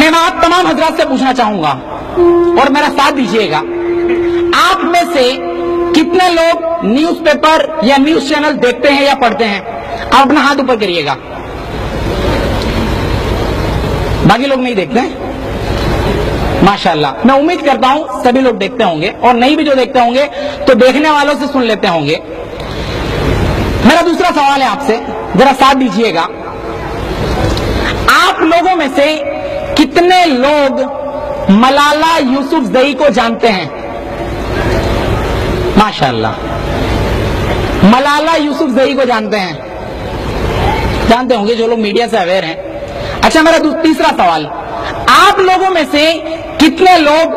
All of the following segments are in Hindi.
मैं आप तमाम हजरात से पूछना चाहूँगा और मेरा साथ दीजिएगा। आप में से कितने लोग न्यूज़पेपर या न्यूज़ चैनल देखते हैं या पढ़ते हैं? आप अपना हाथ ऊपर करिएगा। बाकी लोग नहीं देखते माशाल्लाह। मैं उम्मीद करता हूँ सभी लोग देखते होंगे और नहीं भी जो देखते होंगे तो देखने वालों से सुन लेते होंगे। मेरा दूसरा सवाल है आपसे, जरा साथ दीजिएगा। आप लोगों में से कितने लोग मलाला यूसुफ जई को जानते हैं? माशाल्लाह। मलाला यूसुफ जई को जानते हैं। जानते होंगे जो लोग मीडिया से अवेयर हैं। अच्छा मेरा तीसरा सवाल। आप लोगों में से कितने लोग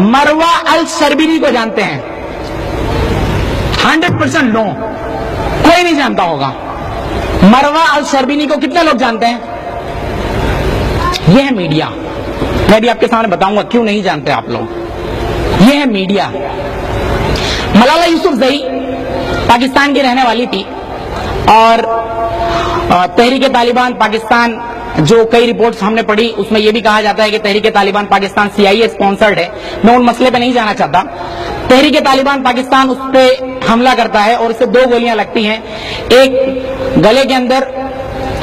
मरवा अल शर्बिनी को जानते हैं? Hundred percent no. कोई नहीं जानता होगा। मरवा अल शर्बिनी को कितने लोग जानते हैं? यह है मीडिया। मैं भी आपके सामने बताऊँगा, क्यों नहीं जानते आप लोग? यह है मीडिया। मलाला यूसुफ जई पाकिस्तान की रहने वाली थी और तहरीक तालिबान पाकिस्तान, जो कई रिपोर्ट्स हमने पढ़ी, उसमें यह भी कहा जाता है कि तहरीक तालिबान पाकिस्तान सीआईए स्पॉन्सर्ड है। मैं उन मसले पे नहीं जाना चाहता। तहरीक तालिबान पाकिस्तान उस पर हमला करता है और उससे दो गोलियाँ लगती हैं। एक, गले के अंदर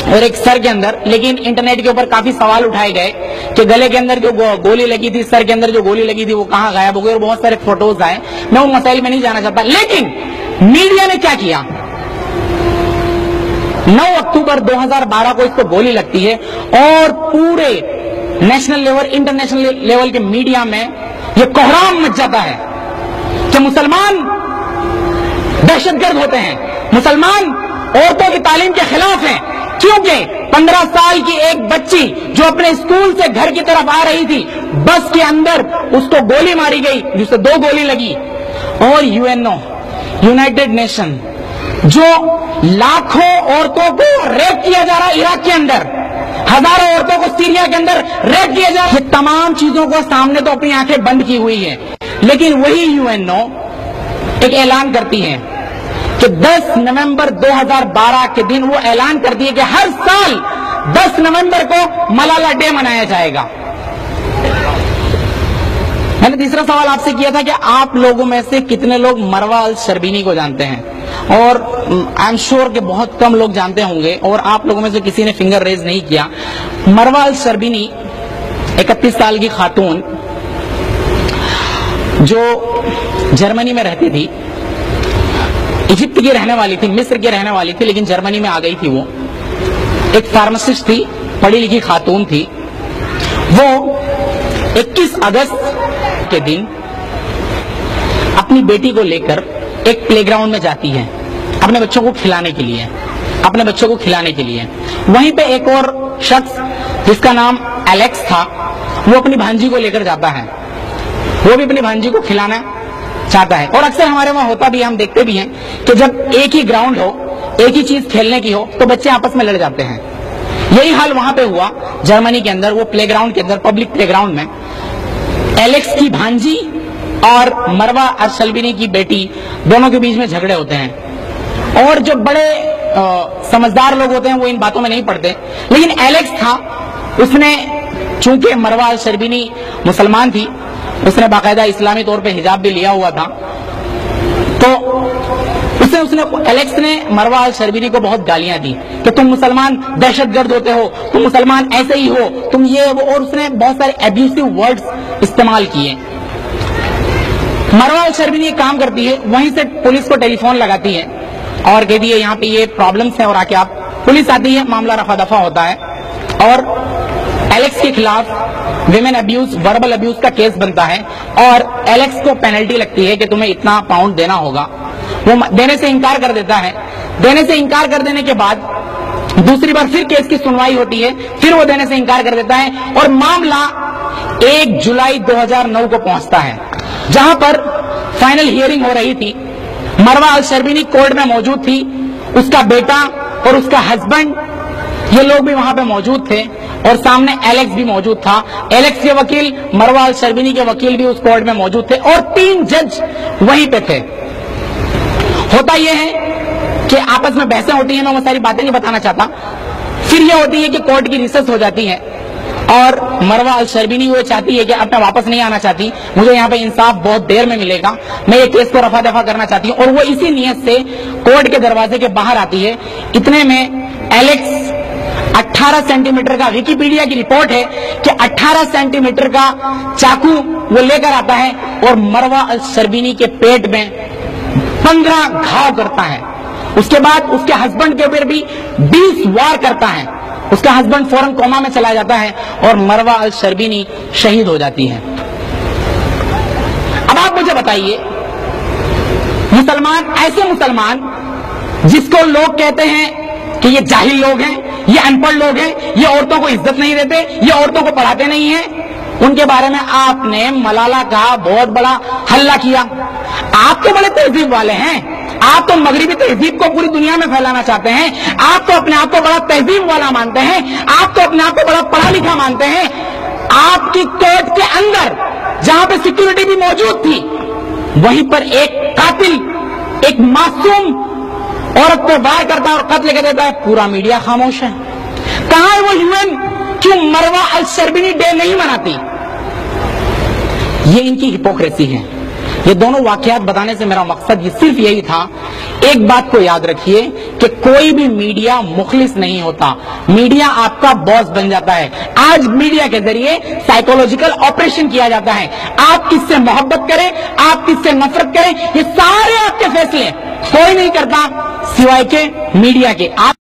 और एक सर के अंदर, लेकिन इंटरनेट के ऊपर काफ़ी सवाल उठाए गए कि गले के अंदर जो गोली लगी थी, सर के अंदर जो गोली लगी थी, वो कहाँ गायब हो गई और बहुत सारे फ़ोटोज़ आए। मैं उन मसाइल में नहीं जाना चाहता, लेकिन मीडिया ने क्या किया? 9 अक्टूबर 2012 को इसको गोली लगती है और पूरे नेशनल लेवल इंटरनेशनल लेवल के मीडिया में यह कोहराम मच जाता है कि मुसलमान दहशतगर्द होते हैं। मुसलमान औरतों की तालीम के खिलाफ हैं। क्योंकि 15 साल की एक बच्ची जो अपने स्कूल से घर की तरफ़ आ रही थी, बस के अंदर उसको गोली मारी गई, जिससे दो गोली लगी। और यूएनओ यूनाइटेड नेशन जो लाखों औरतों को रेप किया जा रहा है इराक के अंदर, हज़ारों औरतों को सीरिया के अंदर रेप किया जा रहा है। तमाम चीज़ों को सामने तो अपनी आँखें बंद की हुई है, लेकिन वही यूएनओ एक ऐलान करती है। कि 10 नवंबर 2012 के दिन वो ऐलान कर दिए कि हर साल 10 नवंबर को मलाला डे मनाया जाएगा। मैंने तीसरा सवाल आपसे किया था कि आप लोगों में से कितने लोग मरवा अल शर्बीनी को जानते हैं? और आई एम श्योर कि बहुत कम लोग जानते होंगे, और आप लोगों में से किसी ने फिंगर रेज नहीं किया। मरवा अल शर्बीनी, इकतीस साल की खातून, जो जर्मनी में रहती थी इजिप्ट की रहने वाली थी, मिस्र की रहने वाली थी, लेकिन जर्मनी में आ गई थी वो। एक फार्मासिस्ट थी, पढ़ी लिखी खातून थी। वो 21 अगस्त के दिन अपनी बेटी को लेकर एक प्लेग्राउंड में जाती है, अपने बच्चों को खिलाने के लिए, अपने बच्चों को खिलाने के लिए। वहीं पे एक और शख्स, जिसका नाम एलेक्स था, वो अपनी भांजी को लेकर जाता है। वो भी अपनी भांजी को खिलाना चाहता है। और अक्सर हमारे वहाँ होता भी है हम देखते भी हैं कि जब एक ही ग्राउंड हो एक ही चीज़ खेलने की हो तो बच्चे आपस में लड़ जाते हैं। यही हाल वहाँ पे हुआ जर्मनी के अंदर वो प्लेग्राउंड के अंदर पब्लिक प्लेग्राउंड में। एलेक्स की भांजी और मरवा और अरसलबिनी की बेटी दोनों के बीच में झगड़े होते हैं। और जो बड़े अ, समझदार लोग होते हैं वो इन बातों में नहीं पड़ते लेकिन एलेक्स था उसने चूँकि मरवा शर्बिनी मुसलमान थी उसने बाकायदा इस्लामी तौर पे हिजाब भी लिया हुआ था। तो उसने उसने, एलेक्स ने मरवा अल शर्बिनी को बहुत गालियाँ दी कि तुम मुसलमान दहशतगर्द होते हो, तुम मुसलमान ऐसे ही हो, तुम ये वो, और उसने बहुत सारे एब्यूसिव वर्ड्स इस्तेमाल किए। मरवा अल शर्बिनी एक काम करती है, वहीं से पुलिस को टेलीफोन लगाती है और कहती है, यहाँ पे ये प्रॉब्लम्स हैं और आके आप, पुलिस आती है, मामला रफा दफ़ा होता है और एलेक्स के खिलाफ विमेन अब्यूज वर्बल अब्यूज का केस बनता है और एलेक्स को पेनल्टी लगती है कि तुम्हें इतना पाउंड देना होगा। वो देने से इनकार कर देता है। देने से इनकार कर देने के बाद दूसरी बार फिर केस की सुनवाई होती है, फिर वो देने से इनकार कर देता है और मामला 1 जुलाई 2009 को पहुँचता है, जहाँ पर फाइनल हियरिंग हो रही थी। मरवा अल शर्बिनी कोर्ट में मौजूद थी। उसका बेटा और उसका हस्बैंड ये लोग भी वहाँ पे मौजूद थे। और सामने एलेक्स भी मौजूद था। एलेक्स के वकील मरवा अल शर्बिनी के वकील भी उस कोर्ट में मौजूद थे और तीन जज वहीं पे थे। होता यह है कि आपस में बहसें होती हैं, मैं वो सारी बातें नहीं बताना चाहता। फिर यह होती है कि कोर्ट की रिसर्च हो जाती है और मरवा अल शर्बिनी वो चाहती है कि अब मैं वापस नहीं आना चाहती, मुझे यहाँ पे इंसाफ बहुत देर में मिलेगा, मैं ये केस को रफा दफ़ा करना चाहती हूँ। और वो इसी नियत से कोर्ट के दरवाजे के बाहर आती है। इतने में एलेक्स 18 सेंटीमीटर का विकिपीडिया की रिपोर्ट है कि 18 सेंटीमीटर का चाकू वो लेकर आता है और मरवा अल शर्बिनी के पेट में 15 घाव करता है। उसके बाद उसके हस्बैंड के ऊपर भी 20 वार करता है। उसका हस्बैंड फ़ौरन कोमा में चला जाता है और मरवा अल शर्बिनी शहीद हो जाती है। अब आप मुझे बताइए, मुसलमान, ऐसे मुसलमान जिसको लोग कहते हैं कि ये जाहिल लोग हैं ये अनपढ़ लोग हैं, ये औरतों को इज़्ज़त नहीं देते, ये औरतों को पढ़ाते नहीं है। उनके बारे में आपने मलाला का बहुत बड़ा हल्ला किया। आप तो बड़े तहजीब वाले हैं। आप तो मगरबी तहजीब को पूरी दुनिया में फैलाना चाहते हैं। आप तो अपने आप को बड़ा तहजीब वाला मानते हैं। आप तो अपने आप को बड़ा पढ़ा लिखा मानते हैं। आपकी कोर्ट के अंदर, जहाँ पे सिक्योरिटी भी मौजूद थी, वहीं पर एक कातिल, एक मासूम औरत पे वार करता है और कत्ल कर देता है। पूरा मीडिया खामोश है। कहा है वो यूएन क्यों मरवा अल सरबिनी डे नहीं मनाती? ये इनकी हिपोक्रेसी है। ये दोनों वाकयात बताने से मेरा मकसद ये सिर्फ़ यही था, एक बात को याद रखिए कि कोई भी मीडिया मुखलिस नहीं होता। मीडिया आपका बॉस बन जाता है। आज मीडिया के ज़रिए साइकोलॉजिकल ऑपरेशन किया जाता है। आप किससे मोहब्बत करें, आप किससे नफरत करें, ये सारे आपके फैसले। कोई नहीं करता सिवाय के मीडिया के। आप